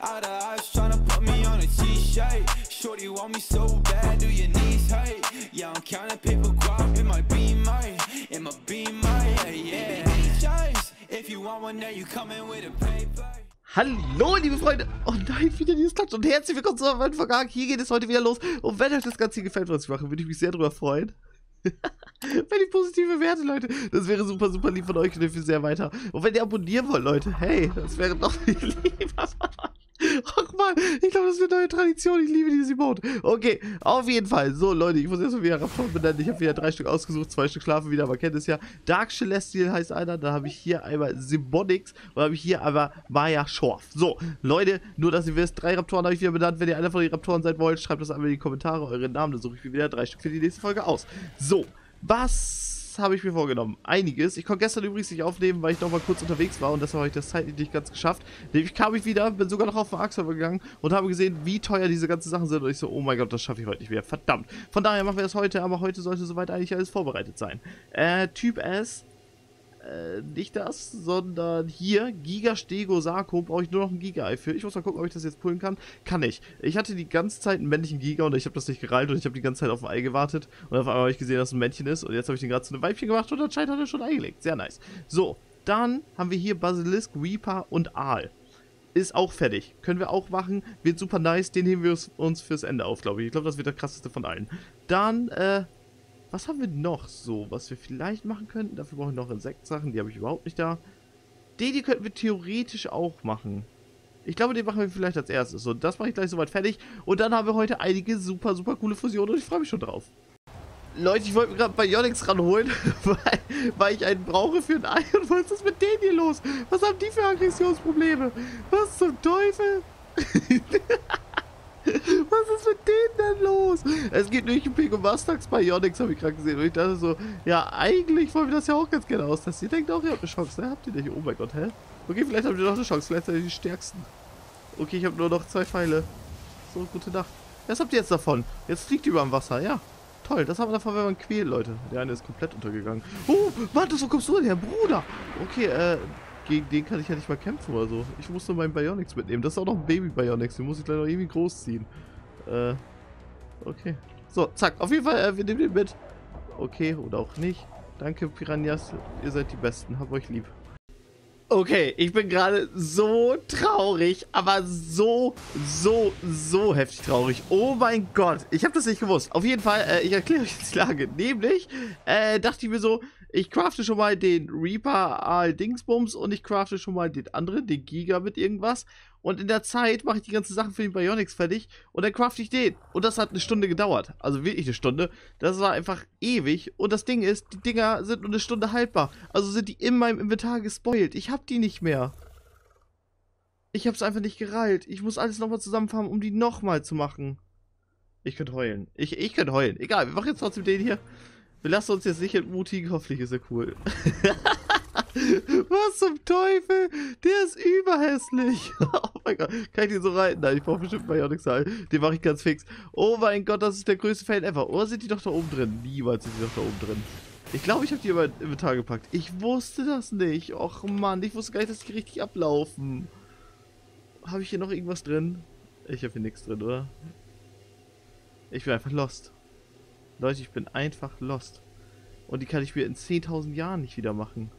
Out of eyes tryna put me on a t-shirt. Shorty want me so bad, do your knees hurt? Yeah, I'm counting paper guap in my beamer, in my beamer, yeah, yeah. If you want one, now you coming with a paper. Hallo, liebe Freunde. Oh nein, wieder dieses Klatsch. Und herzlich willkommen zu einem Vergang. Hier geht es heute wieder los. Und wenn euch das Ganze hier gefällt, was ich mache, würde ich mich sehr darüber freuen. wenn ihr positive Werte, Leute. Das wäre super, super lieb von euch und hilft sehr weiter. Und wenn ihr abonnieren wollt, Leute, hey, das wäre doch viel lieber von. Ach man, ich glaube, das wird eine neue Tradition. Ich liebe dieses Emote. Okay, auf jeden Fall. So, Leute, ich muss erstmal wieder Raptoren benennen. Ich habe wieder drei Stück ausgesucht, zwei Stück schlafen wieder. Man kennt es ja. Dark Celestial heißt einer. Dann habe ich hier einmal Symbonix und habe ich hier einmal Maya Schorf. So, Leute, nur dass ihr wisst, drei Raptoren habe ich wieder benannt. Wenn ihr einer von den Raptoren seid wollt, schreibt das einmal in die Kommentare, eure Namen. Dann suche ich wieder drei Stück für die nächste Folge aus. So, was habe ich mir vorgenommen? Einiges. Ich konnte gestern übrigens nicht aufnehmen, weil ich noch mal kurz unterwegs war und deshalb habe ich das zeitlich nicht ganz geschafft. Nämlich kam ich wieder, bin sogar noch auf den Arc-Server gegangen und habe gesehen, wie teuer diese ganzen Sachen sind und ich so, oh mein Gott, das schaffe ich heute nicht mehr. Verdammt. Von daher machen wir das heute, aber heute sollte soweit eigentlich alles vorbereitet sein. Äh, Typ S äh, nicht das, sondern hier, Giga Stego Sarko, brauche ich nur noch ein Giga-Ei für. Ich muss mal gucken, ob ich das jetzt pullen kann. Kann ich. Ich hatte die ganze Zeit einen männlichen Giga und ich habe das nicht gereilt und ich habe die ganze Zeit auf ein Ei gewartet. Und auf einmal habe ich gesehen, dass es ein Männchen ist und jetzt habe ich den gerade zu einem Weibchen gemacht und anscheinend hat er schon eingelegt. Sehr nice. So, dann haben wir hier Basilisk, Reaper und Aal. Ist auch fertig. Können wir auch machen. Wird super nice. Den heben wir uns fürs Ende auf, glaube ich. Ich glaube, das wird der krasseste von allen. Dann, äh, was haben wir noch so, was wir vielleicht machen könnten? Dafür brauchen wir noch Insektsachen, die habe ich überhaupt nicht da. Den, die könnten wir theoretisch auch machen. Ich glaube, den machen wir vielleicht als erstes. So, das mache ich gleich soweit fertig. Und dann haben wir heute einige super, super coole Fusionen und ich freue mich schon drauf. Leute, ich wollte mir gerade Bionics ranholen, weil, weil ich einen brauche für ein Ei. Und was ist mit denen hier los? Was haben die für Aggressionsprobleme? Was zum Teufel? Was ist mit denen denn los? Es geht durch Pegomastax Bionics, habe ich gerade gesehen. Und ich dachte so, ja, eigentlich wollen wir das ja auch ganz gerne austesten. Ihr denkt auch, ihr habt eine Chance, ne? Habt ihr nicht? Oh mein Gott, hä? Okay, vielleicht habt ihr noch eine Chance. Vielleicht seid ihr die Stärksten. Okay, ich habe nur noch zwei Pfeile. So, gute Nacht. Was habt ihr jetzt davon? Jetzt fliegt ihr über dem Wasser, ja. Toll, das haben wir davon, wenn man quält, Leute. Der eine ist komplett untergegangen. Oh, warte, wo kommst du denn her, Bruder? Okay, äh, gegen den kann ich ja nicht mal kämpfen oder so. Ich muss nur meinen Bionics mitnehmen. Das ist auch noch ein Baby-Bionics. Den muss ich leider irgendwie großziehen. Äh, okay. So, zack. Auf jeden Fall, äh, wir nehmen den mit. Okay, oder auch nicht. Danke, Piranhas. Ihr seid die Besten. Hab euch lieb. Okay, ich bin gerade so traurig, aber so, so, so heftig traurig. Oh mein Gott, ich habe das nicht gewusst. Auf jeden Fall, äh, ich erkläre euch jetzt die Lage. Nämlich, äh, dachte ich mir so, ich crafte schon mal den Reaper Aal Dingsbums und ich crafte schon mal den anderen, den Giga mit irgendwas. Und in der Zeit mache ich die ganzen Sachen für den Bionics fertig und dann crafte ich den. Und das hat eine Stunde gedauert. Also wirklich eine Stunde. Das war einfach ewig. Und das Ding ist, die Dinger sind nur eine Stunde haltbar. Also sind die in meinem Inventar gespoilt. Ich habe die nicht mehr. Ich habe es einfach nicht gereilt. Ich muss alles nochmal zusammenfahren, um die nochmal zu machen. Ich könnte heulen. Ich, ich könnte heulen. Egal, wir machen jetzt trotzdem den hier. Wir lassen uns jetzt nicht entmutigen, hoffentlich ist er cool. Was zum Teufel? Der ist überhässlich. oh mein Gott. Kann ich den so reiten? Nein, ich brauche bestimmt Bionics Teil. Den mache ich ganz fix. Oh mein Gott, das ist der größte Fan ever. Oder sind die doch da oben drin? Niemals sind die doch da oben drin. Ich glaube, ich habe die mein Inventar gepackt. Ich wusste das nicht. Och Mann, ich wusste gar nicht, dass die richtig ablaufen. Habe ich hier noch irgendwas drin? Ich habe hier nichts drin, oder? Ich bin einfach lost. Leute, ich bin einfach lost. Und die kann ich mir in 10.000 Jahren nicht wieder machen.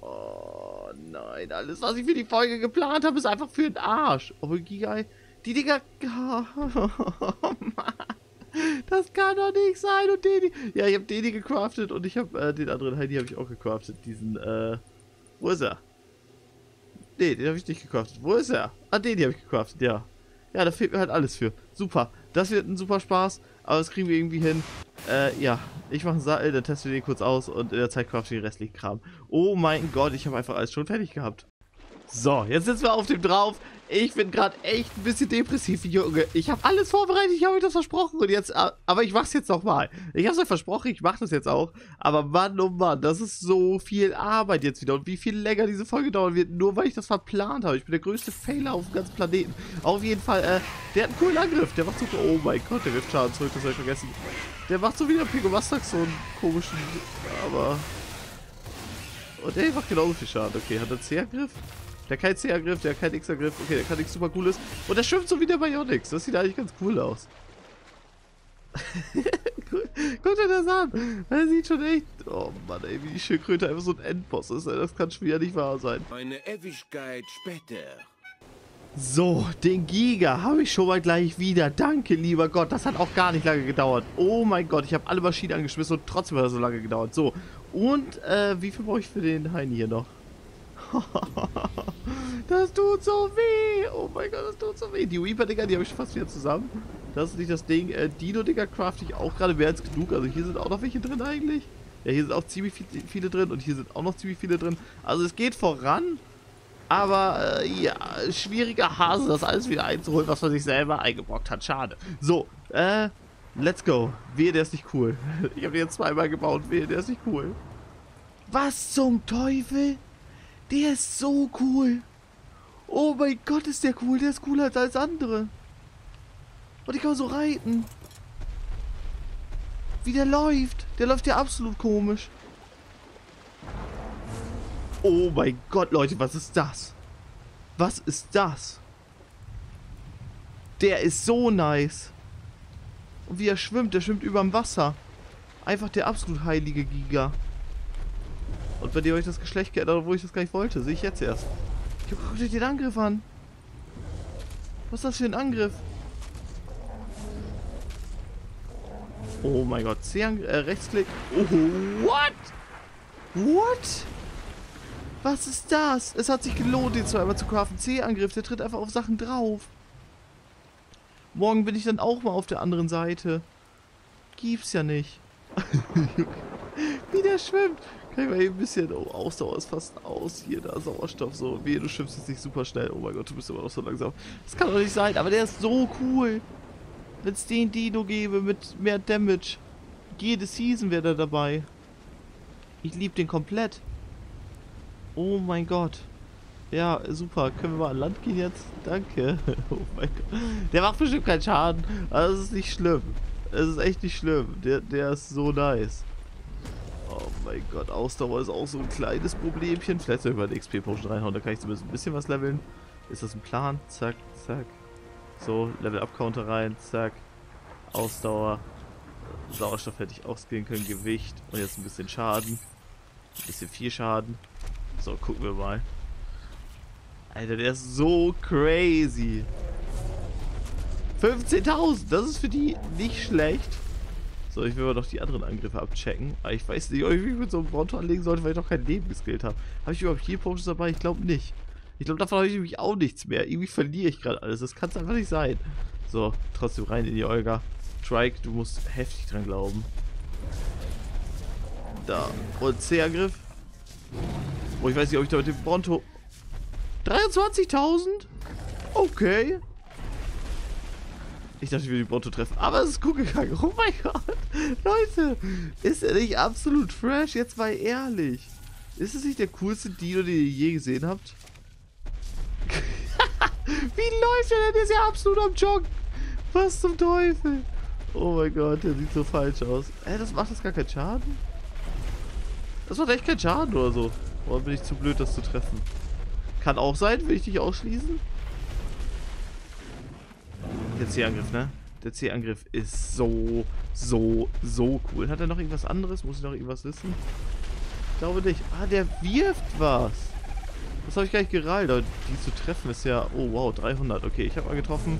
Oh nein, alles, was ich für die Folge geplant habe, ist einfach für den Arsch. Obwohl Giga, die Dinger... Oh, Mann. Das kann doch nicht sein. Und den, ja, ich habe den hier gecraftet und ich habe äh, den anderen Heidi habe ich auch gecraftet. Diesen, äh, wo ist er? Nee, den habe ich nicht gecraftet. Wo ist er? Ah, den hier habe ich gecraftet, ja. Ja, da fehlt mir halt alles für. Super. Das wird ein super Spaß, aber das kriegen wir irgendwie hin. Äh, ja. Ich mache einen Sattel, dann testen wir den kurz aus und in der Zeit crafte ich den restlichen Kram. Oh mein Gott, ich habe einfach alles schon fertig gehabt. So, jetzt sitzen wir auf dem drauf. Ich bin gerade echt ein bisschen depressiv, Junge. Ich habe alles vorbereitet, ich habe euch das versprochen. Und jetzt, äh, aber ich mach's jetzt nochmal. Ich habe es euch versprochen, ich mache das jetzt auch. Aber Mann, oh Mann, das ist so viel Arbeit jetzt wieder. Und wie viel länger diese Folge dauern wird, nur weil ich das verplant habe. Ich bin der größte Fehler auf dem ganzen Planeten. Auf jeden Fall, äh, der hat einen coolen Angriff. Der macht so, oh mein Gott, der wirft Schaden zurück, das habe ich vergessen. Der macht so wieder Pigomastax, so einen komischen, aber... Und der macht genauso viel Schaden. Okay, hat er C-Angriff? Der hat keinen C-Angriff, der hat keinen X-Angriff. Okay, der kann nichts super cooles. Und der schwimmt so wie der Bionics. Das sieht eigentlich ganz cool aus. Guckt euch das an. Der sieht schon echt... Oh Mann, ey, wie die Schildkröte einfach so ein Endboss ist. Das kann schon wieder nicht wahr sein. Eine Ewigkeit später. So, den Giga habe ich schon mal gleich wieder. Danke, lieber Gott. Das hat auch gar nicht lange gedauert. Oh mein Gott, ich habe alle Maschinen angeschmissen und trotzdem hat das so lange gedauert. So, und äh, wie viel brauche ich für den Heini hier noch? das tut so weh. Oh mein Gott, das tut so weh. Die Reaper-Dinger, die habe ich fast wieder zusammen. Das ist nicht das Ding. Äh, Dino-Dinger crafte ich auch gerade mehr als genug. Also hier sind auch noch welche drin eigentlich. Ja, hier sind auch ziemlich viel, viele drin und hier sind auch noch ziemlich viele drin. Also es geht voran. Aber äh, ja, schwieriger Hase, das alles wieder einzuholen, was man sich selber eingebrockt hat. Schade. So, äh, let's go. Wehe, der ist nicht cool. Ich habe den jetzt zweimal gebaut. Wehe, der ist nicht cool. Was zum Teufel? Der ist so cool. Oh mein Gott, ist der cool. Der ist cooler als andere. Und ich kann so reiten. Wie der läuft. Der läuft ja absolut komisch. Oh mein Gott, Leute, was ist das? Was ist das? Der ist so nice. Und wie er schwimmt, der schwimmt überm Wasser. Einfach der absolut heilige Giga. Und bei dir euch das Geschlecht geändert, wo ich das gar nicht wollte, sehe ich jetzt erst. Guckt euch den Angriff an. Was ist das für ein Angriff? Oh mein Gott, C äh, Rechtsklick. Oh, what? What? Was ist das? Es hat sich gelohnt, den zweimal zu craften. C-Angriff, der tritt einfach auf Sachen drauf. Morgen bin ich dann auch mal auf der anderen Seite. Gibt's ja nicht. Wie der schwimmt. Ich mal ein bisschen... Oh, Ausdauer ist fast aus. Hier, da Sauerstoff. So, wie du schwimmst jetzt nicht super schnell. Oh mein Gott, du bist immer noch so langsam. Das kann doch nicht sein, aber der ist so cool. Wenn es den Dino gäbe mit mehr Damage. Jede Season wäre der dabei. Ich liebe den komplett. Oh mein Gott. Ja, super. Können wir mal an Land gehen jetzt? Danke. Oh mein Gott. Der macht bestimmt keinen Schaden. Aber das ist nicht schlimm. Es ist echt nicht schlimm. Der, der ist so nice. Oh mein Gott. Ausdauer ist auch so ein kleines Problemchen. Vielleicht soll ich mal eine XP-Potion reinhauen. Da kann ich zumindest ein bisschen was leveln. Ist das ein Plan? Zack, zack. So, Level-Up-Counter rein. Zack. Ausdauer. Sauerstoff hätte ich auch skillen können. Gewicht. Und jetzt ein bisschen Schaden. Ein bisschen viel Schaden. So, gucken wir mal. Alter, der ist so crazy. 15.000, das ist für die nicht schlecht. So, ich will mal noch die anderen Angriffe abchecken. Aber ich weiß nicht, ob ich mich mit so einem Bronto anlegen sollte, weil ich noch kein Leben geskillt habe. Habe ich überhaupt hier Potions dabei? Ich glaube nicht. Ich glaube, davon habe ich nämlich auch nichts mehr. Irgendwie verliere ich gerade alles. Das kann es einfach nicht sein. So, trotzdem rein in die Olga. Trike, du musst heftig dran glauben. Da. Und C-Angriff. Oh, ich weiß nicht, ob ich da mit dem Bronto... 23.000? Okay. Ich dachte, ich würde die Bronto treffen. Aber es ist gut gegangen. Oh mein Gott. Leute, ist er nicht absolut fresh? Jetzt mal ehrlich. Ist es nicht der coolste Dino, den ihr je gesehen habt? Wie läuft der denn? Der ist ja absolut am Joggen. Was zum Teufel? Oh mein Gott, der sieht so falsch aus. Ey, das macht das gar keinen Schaden? Das macht echt keinen Schaden oder so. Oder bin ich zu blöd, das zu treffen? Kann auch sein, will ich dich ausschließen? Der C-Angriff, ne? Der C-Angriff ist so, so, so cool. Hat er noch irgendwas anderes? Muss ich noch irgendwas wissen? Ich glaube nicht. Ah, der wirft was. Das habe ich gar nicht gerallt. Die zu treffen ist ja... Oh, wow, 300. Okay, ich habe mal getroffen.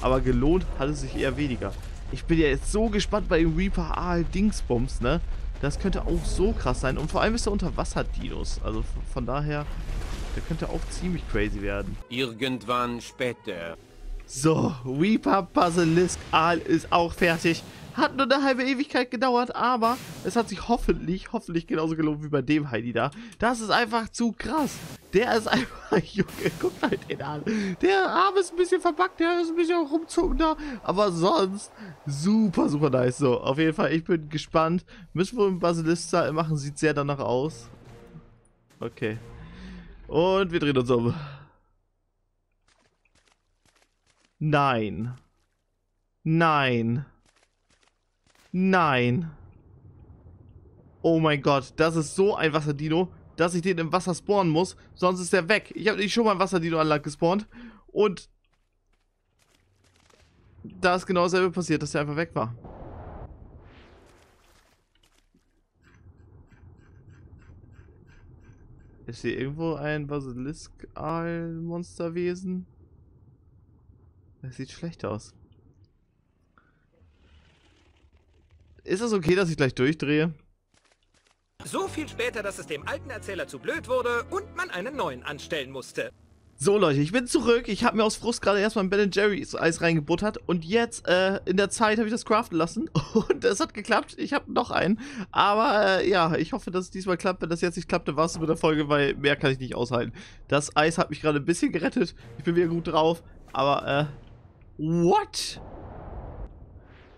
Aber gelohnt hat es sich eher weniger. Ich bin ja jetzt so gespannt bei dem Reaper Aal Dingsbums, ne? Das könnte auch so krass sein. Und vor allem ist er unter Wasser-Dinos. Also von daher, der könnte auch ziemlich crazy werden. Irgendwann später. So, Reaper Basilisk Aal ist auch fertig. Hat nur eine halbe Ewigkeit gedauert, aber es hat sich hoffentlich, hoffentlich genauso gelohnt wie bei dem Heidi da. Das ist einfach zu krass. Der ist einfach, Junge, guck halt den an. Der Arm ist ein bisschen verbackt, der ist ein bisschen rumzuckender, aber sonst super, super nice. So, auf jeden Fall, ich bin gespannt. Müssen wir einen Basilisk machen, sieht sehr danach aus. Okay. Und wir drehen uns um. Nein. Nein. Nein. Oh mein Gott, das ist so ein Wasserdino. dass ich den im Wasser spawnen muss, sonst ist er weg. Ich habe nicht schon mal ein Wasserdino an Land gespawnt und da ist genau dasselbe passiert, dass er einfach weg war. Ist hier irgendwo ein Basilisk-Aal-Monsterwesen? Das sieht schlecht aus. Ist es okay, dass ich gleich durchdrehe? So viel später, dass es dem alten Erzähler zu blöd wurde und man einen neuen anstellen musste. So Leute, ich bin zurück. Ich habe mir aus Frust gerade erstmal ein Ben Jerry's Eis reingebuttert und jetzt äh, in der Zeit habe ich das craften lassen und es hat geklappt. Ich habe noch einen, aber äh, ja, ich hoffe, dass es diesmal klappt. Wenn das jetzt nicht klappt, dann war es mit der Folge, weil mehr kann ich nicht aushalten. Das Eis hat mich gerade ein bisschen gerettet. Ich bin wieder gut drauf, aber äh, what?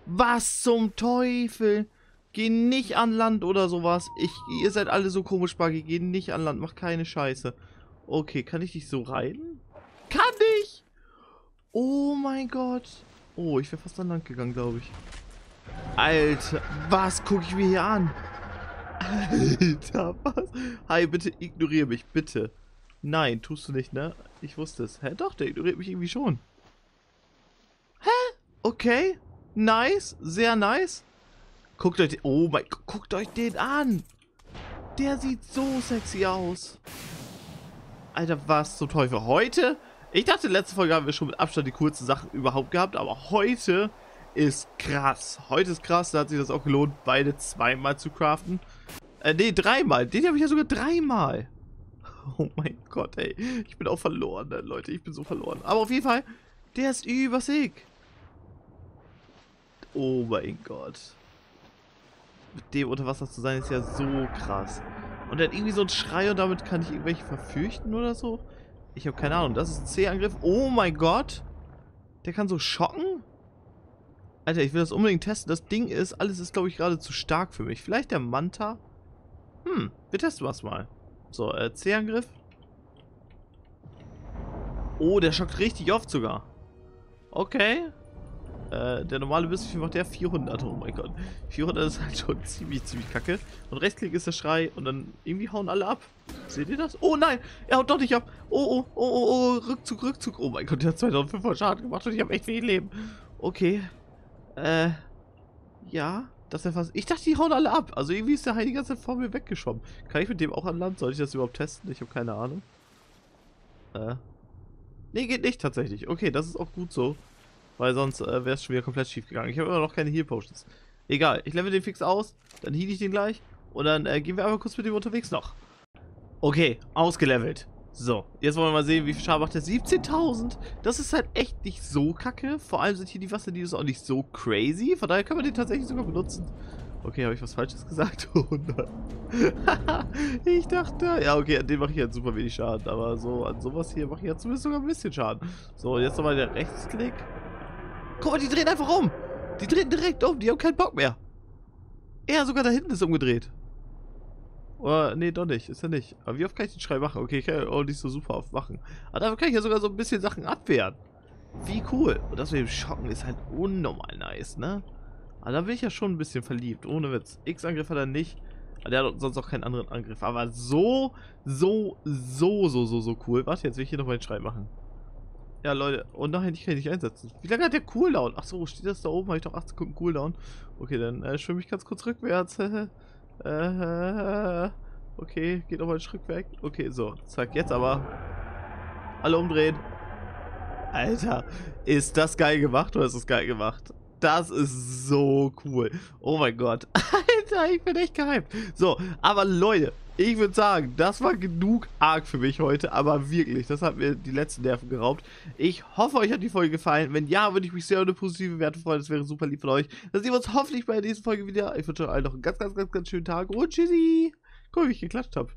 Was zum Teufel? Geh nicht an Land oder sowas. Ich, ihr seid alle so komisch, Buggy. Geh nicht an Land. Mach keine Scheiße. Okay, kann ich dich so reiten? Kann ich! Oh mein Gott. Oh, ich wäre fast an Land gegangen, glaube ich. Alter, was gucke ich mir hier an? Alter, was? Hi, bitte ignoriere mich, bitte. Nein, tust du nicht, ne? Ich wusste es. Hä, doch, der ignoriert mich irgendwie schon. Okay. Nice, sehr nice. Guckt euch den, oh mein guckt euch den an. Der sieht so sexy aus. Alter, was zum Teufel. Heute, ich dachte, letzte Folge haben wir schon mit Abstand die coolsten Sachen überhaupt gehabt, aber heute ist krass. Heute ist krass, da hat sich das auch gelohnt, beide zweimal zu craften. Äh, nee, dreimal. Den habe ich ja sogar dreimal. Oh mein Gott, ey. Ich bin auch verloren, ne, Leute. Ich bin so verloren. Aber auf jeden Fall, der ist übersick. Oh mein Gott. Mit dem unter Wasser zu sein, ist ja so krass. Und er hat irgendwie so einen Schrei und damit kann ich irgendwelche verfürchten oder so. Ich habe keine Ahnung. Das ist ein C-Angriff. Oh mein Gott. Der kann so schocken? Alter, ich will das unbedingt testen. Das Ding ist, alles ist, glaube ich, gerade zu stark für mich. Vielleicht der Manta? Hm, wir testen was mal. So, äh, C-Angriff. Oh, der schockt richtig oft sogar. Okay. Äh, der normale Biss, macht der 400. Oh mein Gott. 400 ist halt schon ziemlich, ziemlich kacke. Und Rechtsklick ist der Schrei und dann irgendwie hauen alle ab. Seht ihr das? Oh nein, er haut doch nicht ab. Oh, oh, oh, oh, oh, Rückzug, Rückzug. Oh mein Gott, der hat 2500 Schaden gemacht und ich habe echt wenig Leben. Okay. Äh, ja, das ist fast... Ich dachte, die hauen alle ab. Also irgendwie ist der Hai die ganze Zeit vor mir weggeschwommen. Kann ich mit dem auch an Land? Soll ich das überhaupt testen? Ich habe keine Ahnung. Äh. Nee, geht nicht tatsächlich. Okay, das ist auch gut so. Weil sonst äh, wäre es schon wieder komplett schief gegangen. Ich habe immer noch keine Heal Potions. Egal, ich level den fix aus, dann heal ich den gleich und dann äh, gehen wir einfach kurz mit dem unterwegs noch. Okay, ausgelevelt. So, jetzt wollen wir mal sehen, wie viel Schaden macht der. 17.000. Das ist halt echt nicht so kacke. Vor allem sind hier die Wasserdinos auch nicht so crazy. Von daher können wir den tatsächlich sogar benutzen. Okay, habe ich was Falsches gesagt? Oh nein. ich dachte, ja okay, an dem mache ich jetzt super wenig Schaden. Aber so an sowas hier mache ich jetzt zumindest sogar ein bisschen Schaden. So, jetzt nochmal der Rechtsklick. Guck mal, die drehen einfach um. Die drehen direkt um. Die haben keinen Bock mehr. Er sogar da hinten ist umgedreht. Oder, nee, doch nicht. Ist er nicht. Aber wie oft kann ich den Schrei machen? Okay, ich kann ja auch nicht so super oft machen. Aber dafür kann ich ja sogar so ein bisschen Sachen abwehren. Wie cool. Und das mit dem Schocken ist halt unnormal nice, ne? Aber da bin ich ja schon ein bisschen verliebt. Ohne Witz. X-Angriff hat er nicht. Aber der hat sonst auch keinen anderen Angriff. Aber so, so, so, so, so, so cool. Warte, jetzt will ich hier noch mal den Schrei machen. Ja, Leute. Nein, ich kann ihn nicht einsetzen. Wie lange hat der Cooldown? Achso, steht das da oben? Habe ich doch 8 Sekunden Cooldown. Okay, dann äh, schwimme ich ganz kurz rückwärts. äh, okay, geht nochmal ein Schritt weg. Okay, so. Zack, jetzt aber. Alle umdrehen. Alter, ist das geil gemacht oder ist das geil gemacht? Das ist so cool. Oh mein Gott. Alter, ich bin echt gehypt. So, aber Leute, ich würde sagen, das war genug arg für mich heute, aber wirklich, das hat mir die letzten Nerven geraubt. Ich hoffe, euch hat die Folge gefallen. Wenn ja, würde ich mich sehr über eine positive Werte freuen. Das wäre super lieb von euch. Dann sehen wir uns hoffentlich bei der nächsten Folge wieder. Ich wünsche euch allen noch einen ganz, ganz, ganz, ganz schönen Tag und tschüssi. Guck, wie ich geklatscht habe.